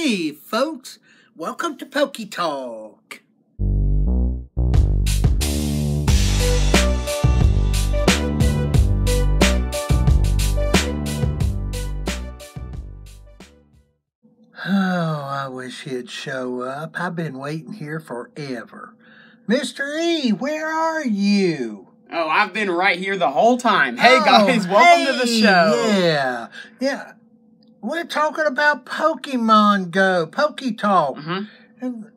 Hey, folks, welcome to Pokey Talk. Oh, I wish he'd show up. I've been waiting here forever. Mr. E, where are you? Oh, I've been right here the whole time. Hey Oh, guys, welcome to the show. Yeah, yeah. We're talking about Pokemon Go, Pokey Talk. hmm And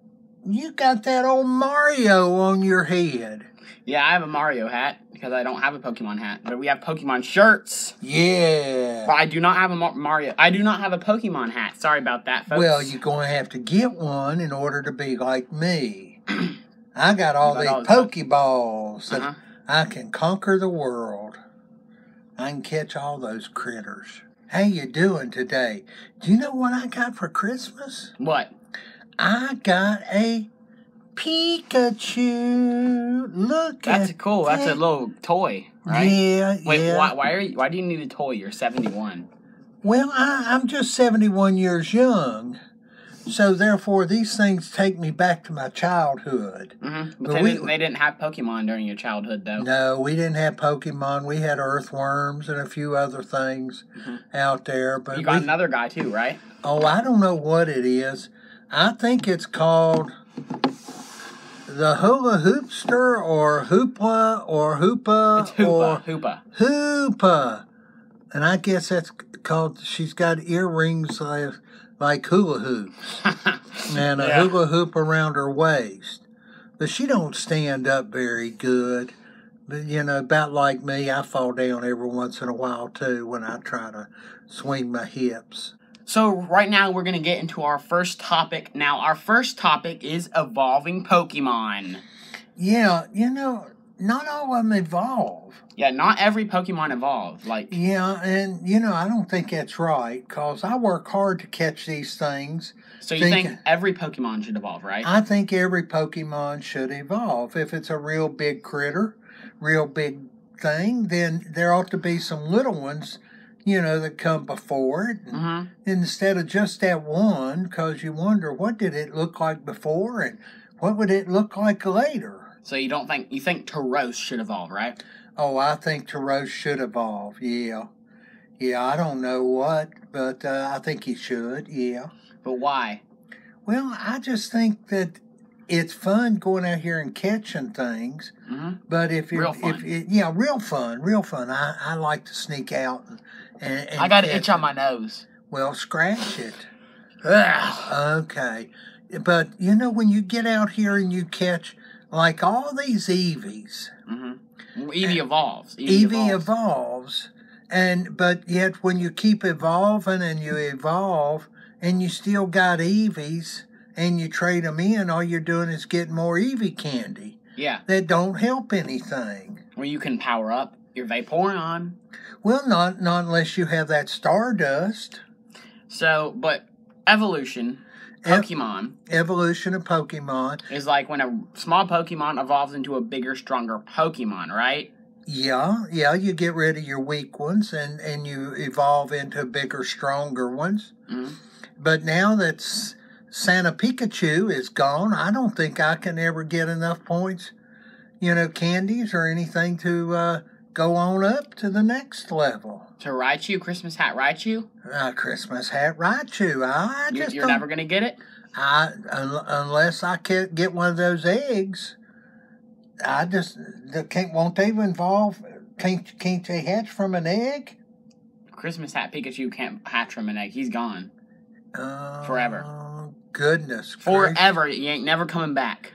you got that old Mario on your head. Yeah, I have a Mario hat because I don't have a Pokemon hat, but we have Pokemon shirts. Yeah. But I do not have a Mario. I do not have a Pokemon hat. Sorry about that, folks. Well, you're going to have to get one in order to be like me. I got all these all Pokeballs that Uh-huh. I can conquer the world. I can catch all those critters. How you doing today? Do you know what I got for Christmas? What? I got a Pikachu. Look at That's at cool. That's a little toy, right? Yeah, Wait, yeah. why? Why are you? Why do you need a toy? You're 71. Well, I, I'm just 71 years young. So, therefore, these things take me back to my childhood. hmm But, But they, we- didn't, they didn't have Pokemon during your childhood, though. No, we didn't have Pokemon. We had earthworms and a few other things Mhm. out there. But You got we- another guy too, right? oh, I don't know what it is. I think it's called the Hula Hoopster or Hoopla or Hoopa It's Hoopa. or Hoopa. Hoopa. And I guess that's called, she's got earrings like, like hula hoops. and a Yeah. hula hoop around her waist. But she don't stand up very good. But you know, about like me, I fall down every once in a while too when I try to swing my hips. So right now we're gonna get into our first topic. Now our first topic is evolving Pokemon. Yeah, you know, not all of them evolve. Yeah, not every Pokemon evolve. Like Yeah, and you know, I don't think that's right because I work hard to catch these things. so you think- think every Pokemon should evolve, right? I think every Pokemon should evolve. If it's a real big critter, real big thing, then there ought to be some little ones, you know, that come before it. And hmm instead of just that one, because you wonder what did it look like before and what would it look like later. So you don't think you think Tauros should evolve, right? Oh, I think Tauros should evolve. Yeah, yeah. I don't know what, but uh, I think he should. Yeah. But why? Well, I just think that it's fun going out here and catching things. hmm But if you're, Real fun. if it, yeah, real fun, real fun. I, I like to sneak out and, and, and I got an itch on my nose. Well, scratch it. Ugh. Okay. But you know, when you get out here and you catch like all these Eevees, hmm Eevee evolves. Eevee evolves, and but yet when you keep evolving and you evolve and you still got Eevees and you trade them in, all you're doing is getting more Eevee candy Yeah, that don't help anything. where you can power up your Vaporeon. Well, not not unless you have that Stardust. So, but evolution, Ev- Pokemon. Evolution of Pokemon. is like when a small Pokemon evolves into a bigger, stronger Pokemon, right? Yeah, yeah, you get rid of your weak ones and, and you evolve into bigger, stronger ones. Mhm. But now that Santa Pikachu is gone, I don't think I can ever get enough points, you know, candies or anything to uh, go on up to the next level. To Raichu, Christmas hat Raichu, Uh, Christmas hat Raichu. I you, just you're never gonna get it. I un, unless I can get one of those eggs, I just the, can't. Won't they involve? Can't can't they hatch from an egg? Christmas hat Pikachu can't hatch from an egg. He's gone Uh, Forever. Goodness. gracious. forever. He ain't never coming back.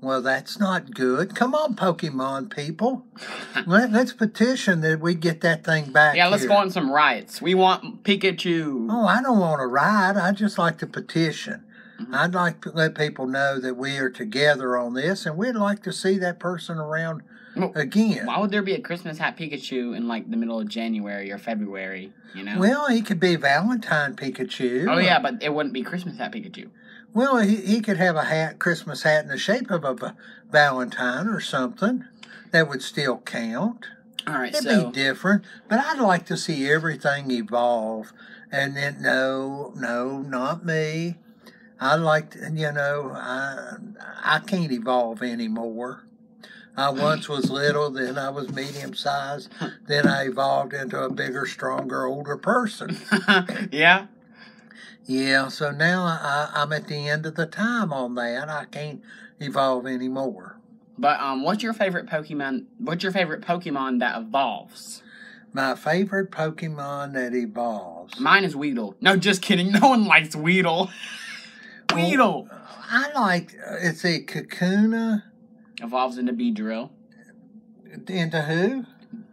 Well, that's not good. Come on, Pokemon people. Let, let's petition that we get that thing back. yeah, let's here. go on some riots. We want Pikachu. Oh, I don't want to ride. I just like to petition. Mhm. I'd like to let people know that we are together on this, and we'd like to see that person around Well, again. Why would there be a Christmas hat Pikachu in like the middle of January or February? You know. Well, he could be Valentine Pikachu. oh yeah, but it wouldn't be Christmas hat Pikachu. Well, he, he could have a hat, Christmas hat in the shape of a v- Valentine or something. That would still count. All right, It'd so be different, but I'd like to see everything evolve. And then, no, no, not me. I like, to- you know, I I can't evolve anymore. I once hmm. was little, then I was medium sized, then I evolved into a bigger, stronger, older person. yeah. Yeah, so now I, I'm at the end of the time on that. I can't evolve anymore. But um, what's your favorite Pokemon? What's your favorite Pokemon that evolves? My favorite Pokemon that evolves. Mine is Weedle. No, just kidding. No one likes Weedle. Weedle I like, uh, it's a Kakuna. evolves into Beedrill. Into who?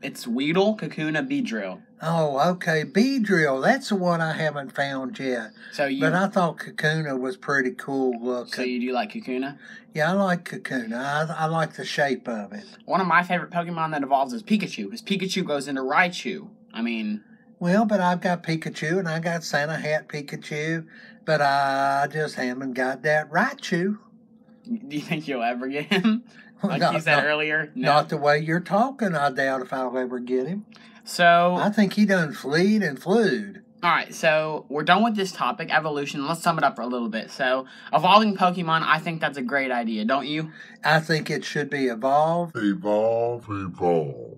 It's Weedle, Kakuna, Beedrill. Oh, okay. Beedrill. That's the one I haven't found yet. So you, But I thought Kakuna was pretty cool so looking. you do like Kakuna? yeah, I like Kakuna. I, I like the shape of it. One of my favorite Pokemon that evolves is Pikachu. Because Pikachu goes into Raichu. I mean, Well, but I've got Pikachu and I got Santa Hat Pikachu, but I just haven't got that Raichu. do you think you'll ever get him? Like Not- you said not- earlier? No. Not the way you're talking. I doubt if I'll ever get him. So, I think he done fleed and flewed. All right, so we're done with this topic, evolution. Let's sum it up for a little bit. So, evolving Pokemon, I think that's a great idea, don't you? I think it should be evolved. Evolve, evolve.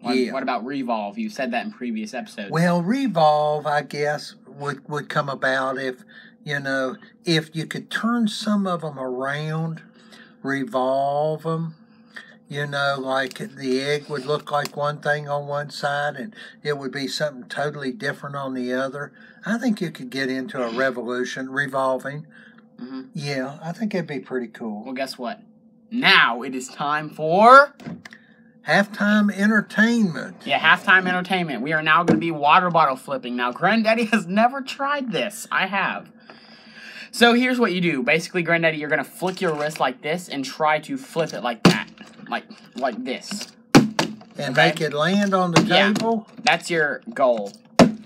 What, Yeah. what about Revolve? You said that in previous episodes. Well, revolve, I guess, would would come about if you know if you could turn some of them around, revolve them. You know, like the egg would look like one thing on one side, and it would be something totally different on the other. I think you could get into a revolution revolving. hmm Yeah, I think it'd be pretty cool. Well, guess what? Now it is time for Halftime entertainment. yeah halftime entertainment. We are now going to be water bottle flipping. Now, Granddaddy has never tried this. I have. So here's what you do. Basically, Granddaddy, you're going to flick your wrist like this and try to flip it like that, like like this. And Okay. make it land on the Yeah. table. That's your goal,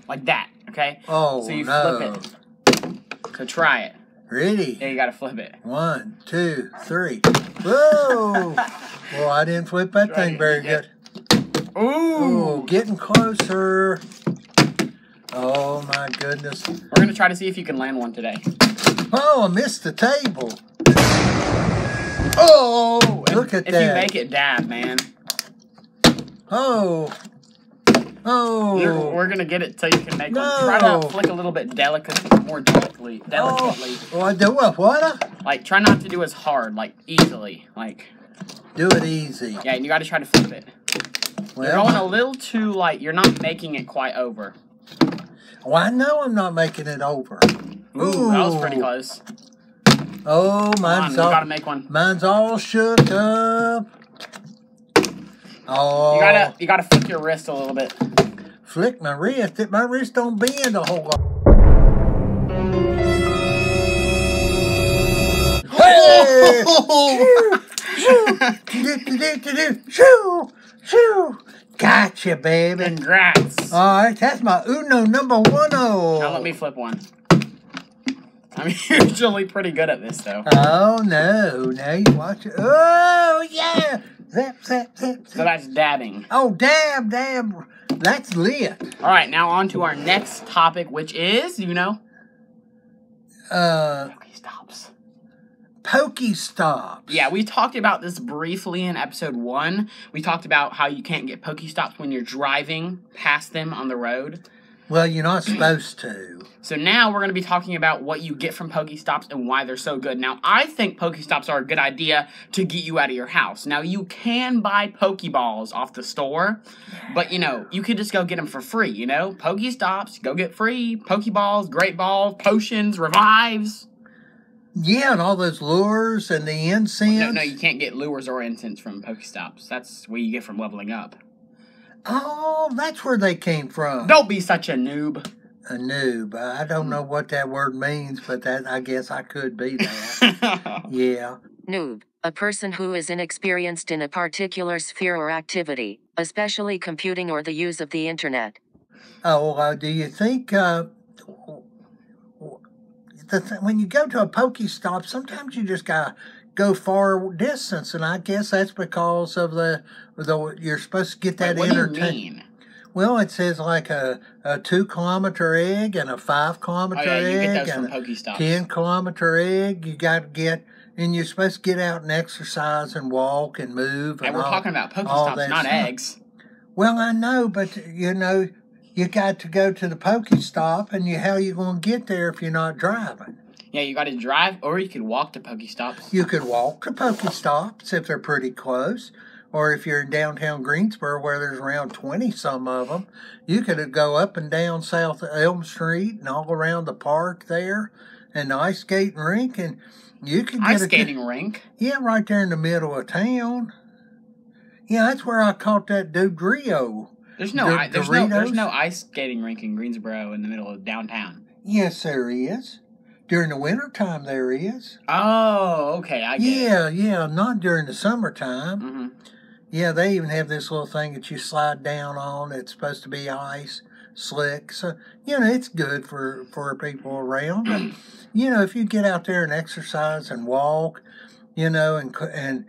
like that. Okay. Oh So you no! flip it. So try it. Ready? Yeah, you gotta flip it. One, two, three. Whoa! well, I didn't flip that thing very good. Ooh, Ooh. getting closer. Oh my goodness. We're gonna try to see if you can land one today. Oh, I missed the table. Oh! Look at if that. you make it dab, man. Oh. Oh. You're, we're gonna get it till you can make one. No. Try to flick a little bit delicate, more delicately, delicately. Oh, well, I do what? What? Like try not to do as hard, like easily. Like Do it easy. yeah, and you gotta try to flip it. You're going a little too like you're not making it quite over. well, I know I'm not making it over. Ooh, that was pretty close. Oh, Come on, all, gotta make one. mine's all shook up. Oh, You gotta oh. you gotta flick your wrist a little bit. flick my wrist. My wrist don't bend a whole lot. Hey! Shoo! Shoo! Shoo! Shoo! Gotcha, baby. Congrats. All right, that's my Uno number one. Now let me flip one. I'm usually pretty good at this though. Oh no! Now you watch it. Oh yeah! Zap zap zap. zap. So that's dabbing. Oh damn damn! That's lit. All right, now on to our next topic, which is you know Uh, Pokestops. Pokestops. Yeah, we talked about this briefly in episode one. We talked about how you can't get Pokestops when you're driving past them on the road. Well, you're not supposed to. So now we're going to be talking about what you get from Pokestops and why they're so good. Now, I think Pokestops are a good idea to get you out of your house. Now, you can buy Pokeballs off the store, but you know, you could just go get them for free, you know? Pokestops, go get free Pokeballs, Great Balls, potions, revives. Yeah, and all those lures and the incense. No, no, you can't get lures or incense from Pokestops. That's what you get from leveling up. Oh, that's where they came from. Don't be such a noob. A noob. I don't know what that word means, but that I guess I could be that. yeah. Noob, a person who is inexperienced in a particular sphere or activity, especially computing or the use of the internet. Oh, uh, do you think uh, the th- when you go to a Pokestop, sometimes you just gotta go far distance, and I guess that's because of the the you're supposed to get that Wait, what do you entertainment. Well, it says like a, a two kilometer egg and a five kilometer oh, yeah, you egg get those and a ten kilometer egg. You got to get, and you're supposed to get out and exercise and walk and move. And, And we're all- talking about Pokestops, not stuff. eggs. Well, I know, but you know, you got to go to the Pokestop, and you how you going to get there if you're not driving? Yeah, you got to drive, or you could walk to Pokestops. You could walk to Pokestops if they're pretty close, or if you're in downtown Greensboro where there's around twenty some of them, you could go up and down South Elm Street and all around the park there, and the ice skating rink, and you could get Ice a skating rink. yeah right there in the middle of town. Yeah, that's where I caught that Dodrio. There's no, Dor- i- there's no, there's no ice skating rink in Greensboro in the middle of downtown. Yes, there is. During the wintertime, there is. Oh, okay, I get it. Yeah, yeah, not during the summertime. hmm Yeah, they even have this little thing that you slide down on. It's supposed to be ice, slick. So, you know, it's good for, for people around. But, you know, if you get out there and exercise and walk, you know, and, and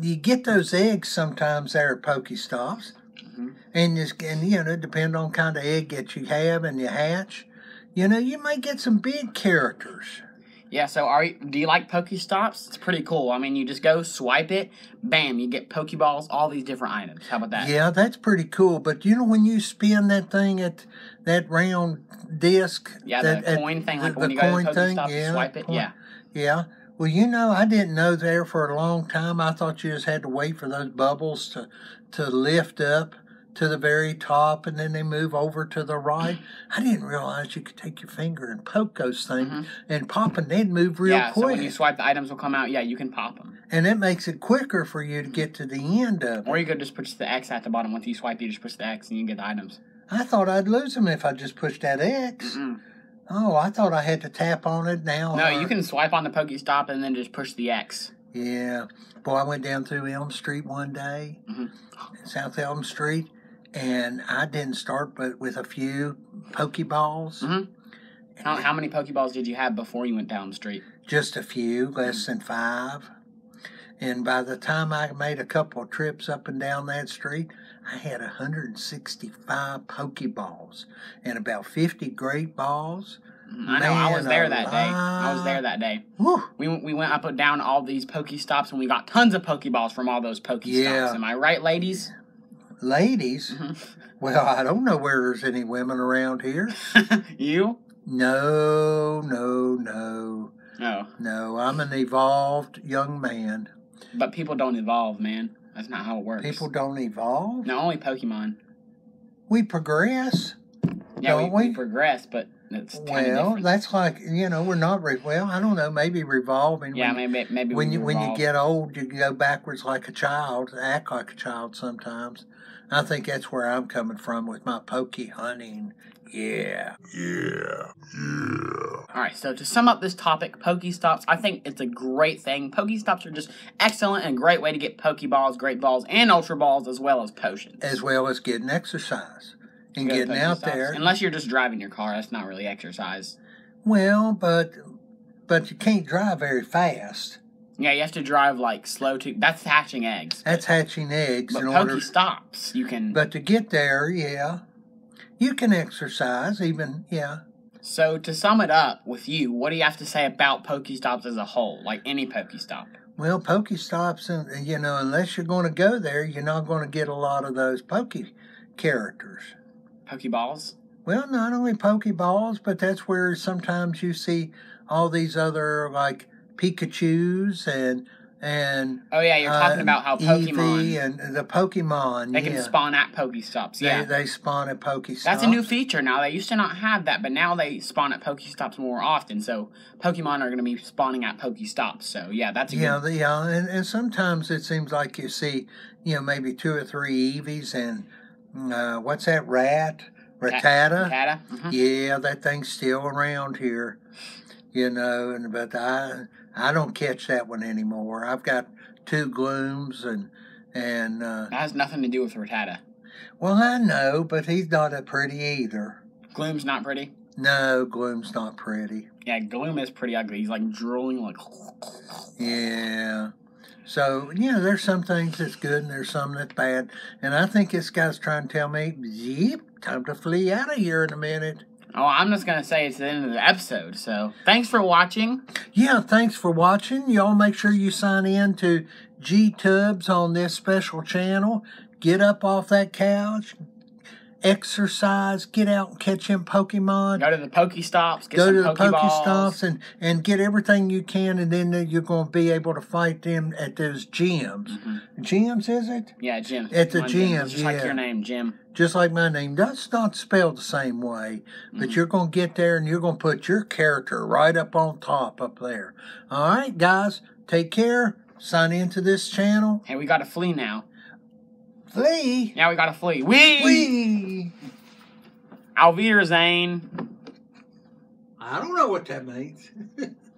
you get those eggs sometimes there at Pokestops. Mhm. And, just, and, you know, depend on kind of egg that you have and you hatch. You know, you might get some big characters. Yeah, so are you, do you like Pokestops? It's pretty cool. I mean, you just go swipe it, bam, you get Pokeballs, all these different items. How about that? Yeah, that's pretty cool. But you know, when you spin that thing at that round disc, Yeah, that, the at- coin thing, like the- when the you go to thing, yeah, swipe it. coin- Yeah. Yeah. Well, you know, I didn't know there for a long time. I thought you just had to wait for those bubbles to to lift up to the very top, and then they move over to the right. I didn't realize you could take your finger and poke those things Mhm. and pop, and they'd move real yeah, so quick. when you swipe, the items will come out. Yeah, you can pop them. and it makes it quicker for you to get to the end of. Or you could just push the X at the bottom. Once you swipe, you just push the X and you get the items. I thought I'd lose them if I just pushed that X. Mm-mm. Oh, I thought I had to tap on it now. No, or- you can swipe on the Pokestop and then just push the X. Yeah. Boy, I went down through Elm Street one day, Mhm. South Elm Street, and I didn't start but with a few Pokeballs. Mhm. How, how many Pokeballs did you have before you went down the street? Just a few, less than five. And by the time I made a couple of trips up and down that street, I had 165 Pokeballs and about 50 Great Balls. I know. I was there that day. I was there that day. Whew. We went- we went up and down all these Pokestops and we got tons of Pokeballs from all those Pokestops. Yeah. Am I right, ladies? Ladies, Mhm. well, I don't know where there's any women around here. you? No, no, no, No. no. I'm an evolved young man. But people don't evolve, man. That's not how it works. People don't evolve. No, only Pokemon. We progress. Yeah, we, Don't we? we? progress, but it's Well, that's like you know we're not re- well. I don't know. Maybe revolving. yeah, when, maybe maybe when we you when you get old, you go backwards like a child, act like a child sometimes. I think that's where I'm coming from with my pokey hunting. Yeah. Yeah. Yeah. All right, so to sum up this topic, Pokestops, I think it's a great thing. Pokestops are just excellent and great way to get Pokeballs, Great Balls, and Ultra Balls, as well as potions. As well as getting exercise and getting out there. Unless you're just driving your car, that's not really exercise. Well, but but you can't drive very fast. Yeah, you have to drive like slow to. That's hatching eggs. That's hatching eggs But in order. Pokestops, you can. But to get there, yeah, you can exercise. Even yeah. so to sum it up with you, what do you have to say about Pokestops as a whole? Like any Pokestop. Well, Pokestops, and uh, you know, unless you're going to go there, you're not going to get a lot of those Poke characters. Pokeballs. Well, not only Pokeballs, but that's where sometimes you see all these other like Pikachu's and and Oh yeah, you're talking uh, about how Eevee Pokemon and the Pokemon. they yeah. can spawn at Pokestops. They, Yeah. they spawn at Pokestops. That's a new feature now. They used to not have that, but now they spawn at Pokestops more often. So Pokemon are going to be spawning at Pokestops. So yeah, that's a Yeah, good. the, yeah, and, and sometimes it seems like you see, you know, maybe two or three Eevees and uh, what's that rat? ratata? Rattata. mhm. Yeah, that thing's still around here, you know. And but I I don't catch that one anymore. I've got two glooms and and uh, That has nothing to do with Rattata. well, I know, but he's not a pretty either. Gloom's not pretty. No, gloom's not pretty. Yeah, Gloom is pretty ugly. He's like drooling, like. Yeah. So, you know, there's some things that's good and there's some that's bad. And I think this guy's trying to tell me, yep, time to flee out of here in a minute. Oh, I'm just gonna say it's the end of the episode. So thanks for watching. Yeah, thanks for watching. Y'all make sure you sign in to Gtubbz on this special channel. Get up off that couch, exercise, get out and catch them Pokemon. Go to the Pokestops. Get Go to the. Pokestops and, and get everything you can, and then you're going to be able to fight them at those gyms. Mm-hmm. Gyms, is it? Yeah, Jim. At the on, gym, Just like your name, Jim. Just like my name. That's not spelled the same way, but Mm-hmm. you're going to get there and you're going to put your character right up on top up there. All right, guys, take care. Sign into this channel. Hey, we got to flee now. Flee. Now we got to flee. We. Wee. Alvira Zane. I don't know what that means.